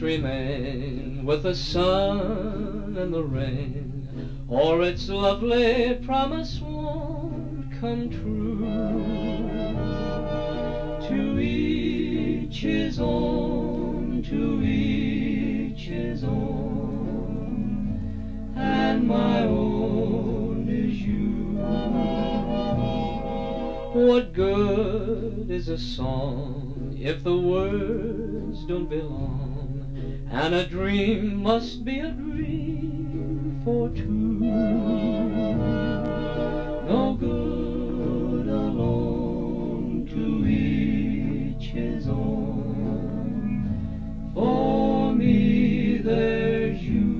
remain with the sun and the rain, or its lovely promise won't come true. To each his own, to each his own, and my own is you. What good is a song if the words don't belong? And a dream must be a dream for two. No good alone to each his own. For me there's you.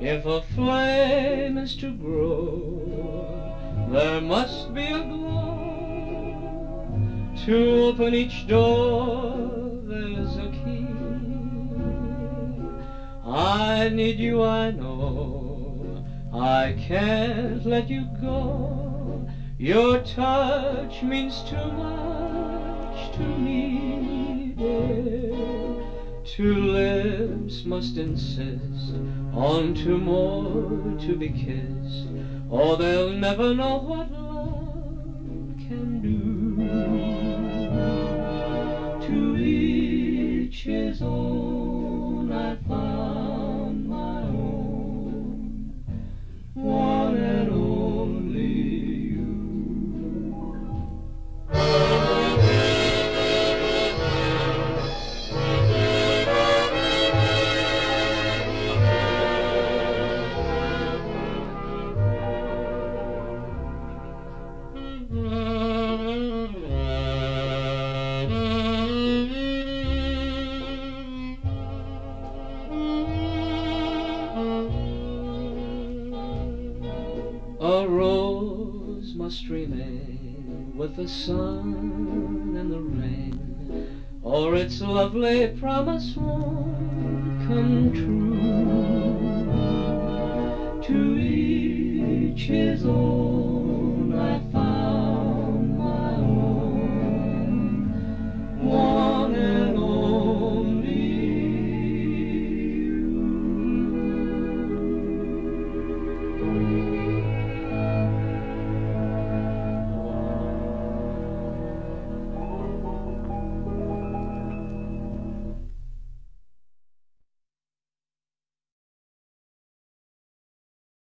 If a flame is to grow, there must be a glow. To open each door there's a key. I need you, I know. I can't let you go. Your touch means too much to me, dear. Two lips must insist on two more to be kissed, or they'll never know what love can do. A rose must remain with the sun and the rain, or its lovely promise won't come true. To each his own.